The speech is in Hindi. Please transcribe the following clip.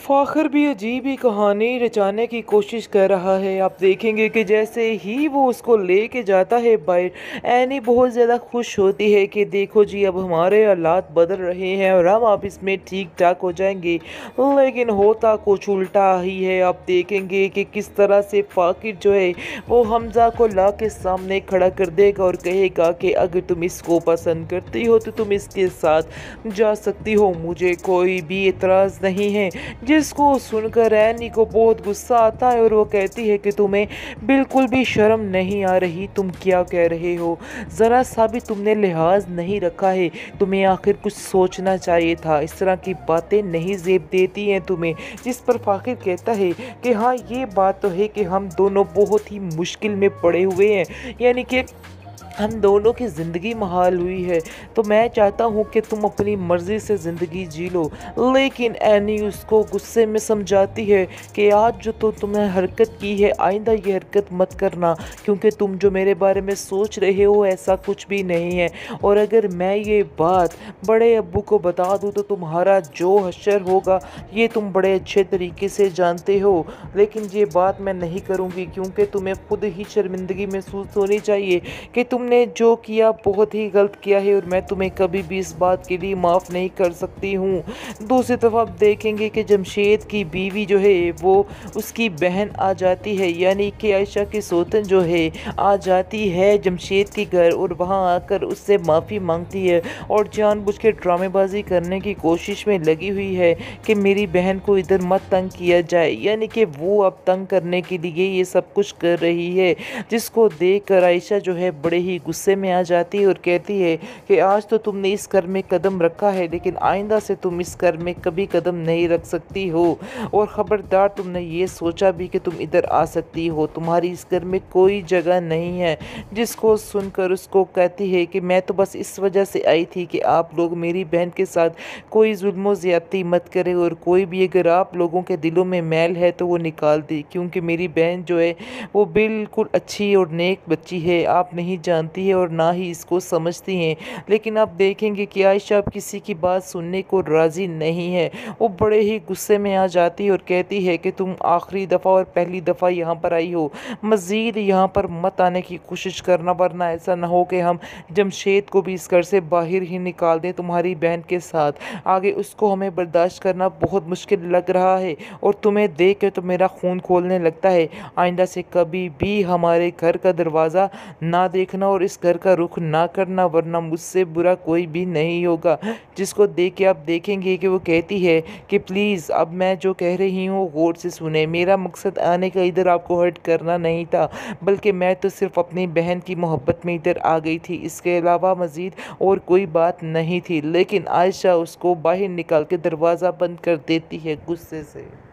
फ़ाखर भी अजीब ही कहानी रचाने की कोशिश कर रहा है। आप देखेंगे कि जैसे ही वो उसको लेके जाता है बाहर, एनी बहुत ज़्यादा खुश होती है कि देखो जी, अब हमारे हालात बदल रहे हैं और हम आप इसमें ठीक ठाक हो जाएँगे। लेकिन होता कुछ उल्टा ही है। आप देखेंगे कि किस तरह से फ़ाकिर जो है, वो हमज़ा को ला के सामने खड़ा कर देगा और कहेगा कि, अगर तुम इसको पसंद करती हो तो तुम इसके साथ जा सकती हो। मुझे कोई भी एतराज़ नहीं है। जिसको सुनकर रैनी को बहुत गुस्सा आता है और वो कहती है कि तुम्हें बिल्कुल भी शर्म नहीं आ रही। तुम क्या कह रहे हो? ज़रा सा भी तुमने लिहाज नहीं रखा है। तुम्हें आखिर कुछ सोचना चाहिए था। इस तरह की बातें नहीं जेब देती हैं तुम्हें। जिस पर फ़ाखिर कहता है कि हाँ ये बात तो है कि हम दोनों बहुत ही मुश्किल में पड़े हुए हैं। यानी कि हम दोनों की ज़िंदगी महाल हुई है। तो मैं चाहता हूँ कि तुम अपनी मर्ज़ी से ज़िंदगी जी लो। लेकिन एनी उसको गुस्से में समझाती है कि आज जो तो तुमने हरकत की है, आइंदा ये हरकत मत करना, क्योंकि तुम जो मेरे बारे में सोच रहे हो, ऐसा कुछ भी नहीं है। और अगर मैं ये बात बड़े अबू को बता दूँ तो तुम्हारा जो हशर होगा, ये तुम बड़े अच्छे तरीके से जानते हो। लेकिन ये बात मैं नहीं करूँगी, क्योंकि तुम्हें खुद ही शर्मिंदगी महसूस होनी चाहिए कि तुम तुमने जो किया बहुत ही गलत किया है और मैं तुम्हें कभी भी इस बात के लिए माफ़ नहीं कर सकती हूँ। दूसरी तरफ़ आप देखेंगे कि जमशेद की बीवी जो है, वो उसकी बहन आ जाती है, यानी कि आयशा की सोतन जो है, आ जाती है जमशेद के घर और वहाँ आकर उससे माफ़ी मांगती है और जानबूझ के ड्रामेबाजी करने की कोशिश में लगी हुई है कि मेरी बहन को इधर मत तंग किया जाए। यानी कि वो अब तंग करने के लिए ये सब कुछ कर रही है, जिसको देख कर आयशा जो है बड़े ही गुस्से में आ जाती है और कहती है कि आज तो तुमने इस घर में कदम रखा है, लेकिन आइंदा से तुम इस घर में कभी कदम नहीं रख सकती हो। और ख़बरदार, तुमने ये सोचा भी कि तुम इधर आ सकती हो। तुम्हारी इस घर में कोई जगह नहीं है। जिसको सुनकर उसको कहती है कि मैं तो बस इस वजह से आई थी कि आप लोग मेरी बहन के साथ कोई जुल्म, ज़्यादती मत करें और कोई भी अगर आप लोगों के दिलों में मैल है तो वो निकाल दी, क्योंकि मेरी बहन जो है, वो बिल्कुल अच्छी और नेक बच्ची है। आप नहीं जानते जानती है और ना ही इसको समझती हैं। लेकिन आप देखेंगे कि आयशा अब किसी की बात सुनने को राज़ी नहीं है। वो बड़े ही गुस्से में आ जाती है और कहती है कि तुम आखिरी दफ़ा और पहली दफ़ा यहाँ पर आई हो। मज़ीद यहाँ पर मत आने की कोशिश करना, वरना ऐसा ना हो कि हम जमशेद को भी इस घर से बाहर ही निकाल दें तुम्हारी बहन के साथ। आगे उसको हमें बर्दाश्त करना बहुत मुश्किल लग रहा है और तुम्हें देख के तो मेरा खून खोलने लगता है। आइंदा से कभी भी हमारे घर का दरवाज़ा ना देखना और और इस घर का रुख ना करना, वरना मुझसे बुरा कोई भी नहीं होगा। जिसको देख के आप देखेंगे कि वो कहती है कि, प्लीज़, अब मैं जो कह रही हूँ, गौर से सुने। मेरा मकसद आने का इधर आपको हर्ट करना नहीं था, बल्कि मैं तो सिर्फ़ अपनी बहन की मोहब्बत में इधर आ गई थी। इसके अलावा मज़ीद और कोई बात नहीं थी, लेकिन आयशा उसको बाहर निकाल के दरवाज़ा बंद कर देती है गुस्से से।